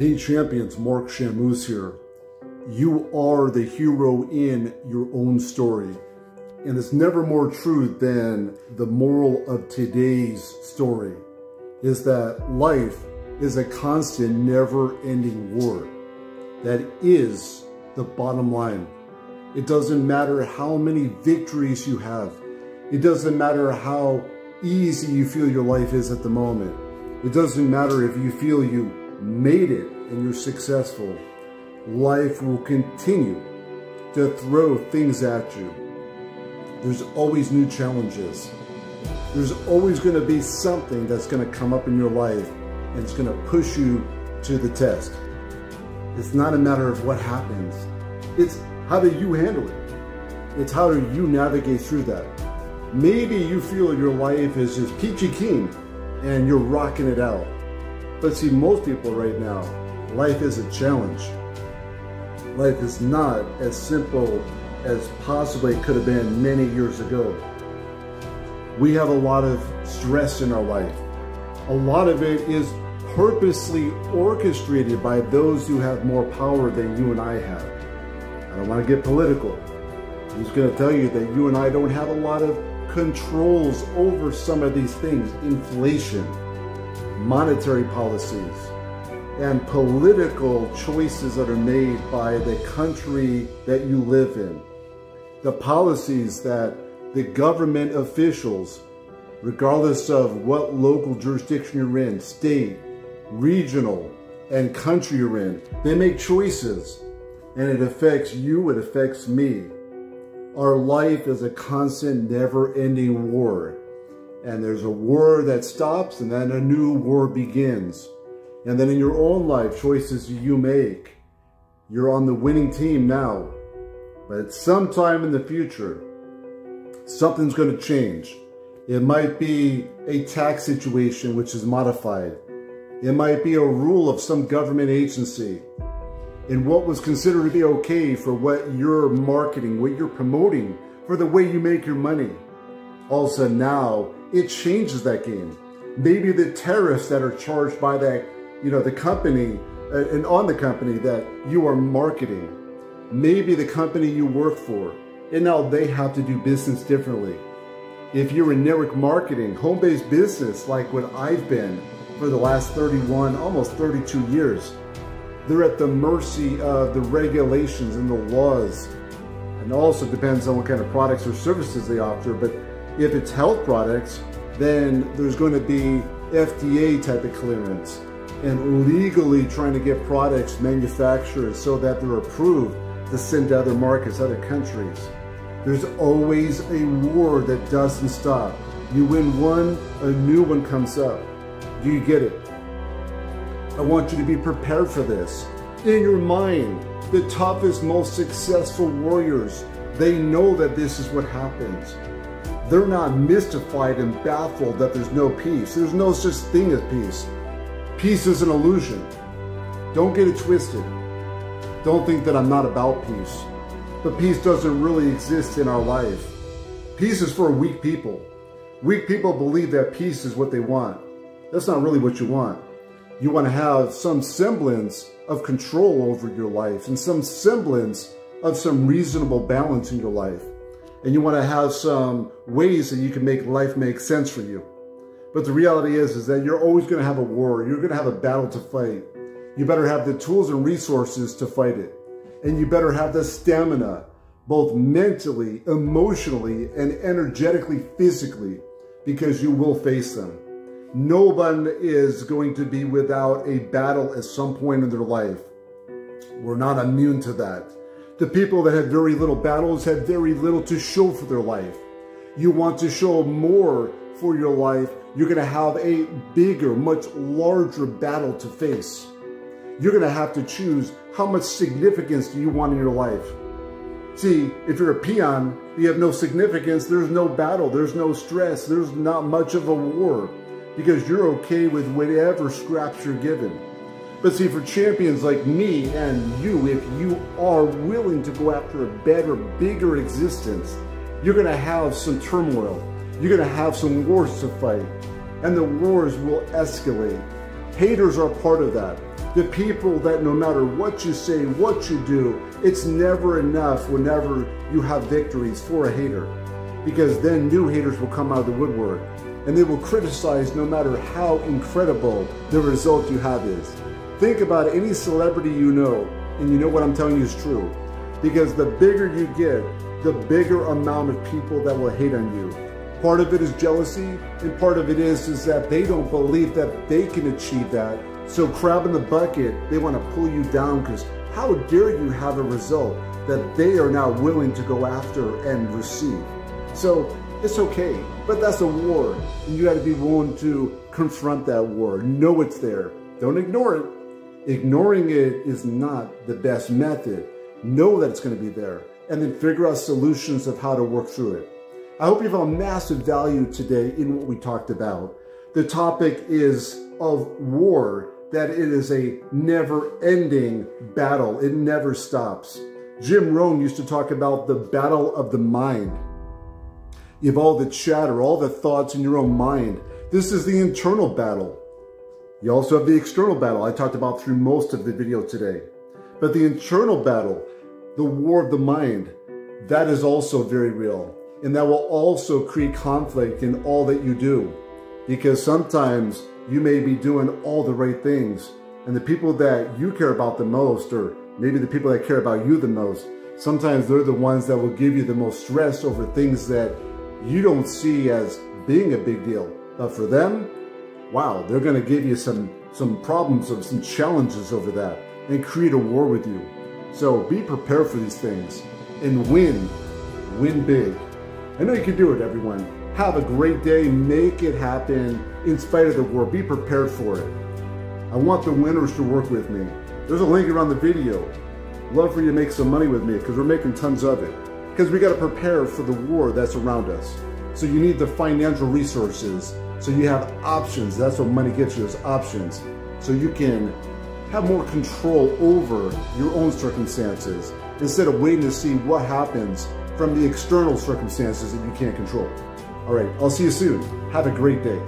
Hey champions, Marc Shamus here. You are the hero in your own story. And it's never more true than the moral of today's story is that life is a constant, never-ending war. That is the bottom line. It doesn't matter how many victories you have. It doesn't matter how easy you feel your life is at the moment. It doesn't matter if you feel you made it and you're successful, life will continue to throw things at you. There's always new challenges. There's always going to be something that's going to come up in your life and it's going to push you to the test. It's not a matter of what happens. It's how do you handle it? It's how do you navigate through that? Maybe you feel your life is just peachy keen and you're rocking it out. But see, most people right now, life is a challenge. Life is not as simple as possibly could have been many years ago. We have a lot of stress in our life. A lot of it is purposely orchestrated by those who have more power than you and I have. I don't want to get political. I'm just going to tell you that you and I don't have a lot of controls over some of these things. Inflation, monetary policies, and political choices that are made by the country that you live in. The policies that the government officials, regardless of what local jurisdiction you're in, state, regional, and country you're in, they make choices and it affects you, it affects me. Our life is a constant, never-ending war and there's a war that stops and then a new war begins. And then in your own life, choices you make, you're on the winning team now. But at some time in the future, something's going to change. It might be a tax situation which is modified. It might be a rule of some government agency. And what was considered to be okay for what you're marketing, what you're promoting, for the way you make your money. All of a sudden now, it changes that game. Maybe the tariffs that are charged by that, you know, the company uh, and on the company that you are marketing. Maybe the company you work for, and now they have to do business differently. If you're in network marketing, home-based business, like what I've been for the last 31, almost 32 years, they're at the mercy of the regulations and the laws. And also depends on what kind of products or services they offer, but if it's health products, then there's going to be FDA type of clearance and legally trying to get products manufactured so that they're approved to send to other markets, other countries. There's always a war that doesn't stop. You win one, a new one comes up. Do you get it? I want you to be prepared for this. In your mind, the toughest, most successful warriors, they know that this is what happens. They're not mystified and baffled that there's no peace. There's no such thing as peace. Peace is an illusion. Don't get it twisted. Don't think that I'm not about peace. But peace doesn't really exist in our life. Peace is for weak people. Weak people believe that peace is what they want. That's not really what you want. You want to have some semblance of control over your life and some semblance of some reasonable balance in your life and you want to have some ways that you can make life make sense for you. But the reality is, is that you're always going to have a war. You're going to have a battle to fight. You better have the tools and resources to fight it. And you better have the stamina, both mentally, emotionally, and energetically, physically, because you will face them. No one is going to be without a battle at some point in their life. We're not immune to that. The people that had very little battles had very little to show for their life. You want to show more for your life, you're going to have a bigger, much larger battle to face. You're going to have to choose how much significance do you want in your life. See, if you're a peon, you have no significance, there's no battle, there's no stress, there's not much of a war because you're okay with whatever scraps you're given. But see, for champions like me and you, if you are willing to go after a better, bigger existence, you're going to have some turmoil. You're going to have some wars to fight. And the wars will escalate. Haters are part of that. The people that no matter what you say, what you do, it's never enough whenever you have victories for a hater. Because then new haters will come out of the woodwork and they will criticize no matter how incredible the result you have is. Think about any celebrity you know, and you know what I'm telling you is true. Because the bigger you get, the bigger amount of people that will hate on you. Part of it is jealousy, and part of it is, is that they don't believe that they can achieve that. So crab in the bucket, they want to pull you down because how dare you have a result that they are now willing to go after and receive. So it's okay, but that's a war, and you got to be willing to confront that war. Know it's there. Don't ignore it. Ignoring it is not the best method. Know that it's going to be there, and then figure out solutions of how to work through it. I hope you found massive value today in what we talked about. The topic is of war, that it is a never-ending battle. It never stops. Jim Rohn used to talk about the battle of the mind. You have all the chatter, all the thoughts in your own mind. This is the internal battle. You also have the external battle I talked about through most of the video today. But the internal battle, the war of the mind, that is also very real. And that will also create conflict in all that you do. Because sometimes you may be doing all the right things. And the people that you care about the most, or maybe the people that care about you the most, sometimes they're the ones that will give you the most stress over things that you don't see as being a big deal. But for them, wow, they're going to give you some, some problems or some challenges over that and create a war with you. So be prepared for these things and win. Win big. I know you can do it, everyone. Have a great day. Make it happen in spite of the war. Be prepared for it. I want the winners to work with me. There's a link around the video. Love for you to make some money with me because we're making tons of it. Because we got to prepare for the war that's around us. So you need the financial resources. So you have options. That's what money gets you is options. So you can have more control over your own circumstances instead of waiting to see what happens from the external circumstances that you can't control. All right, I'll see you soon. Have a great day.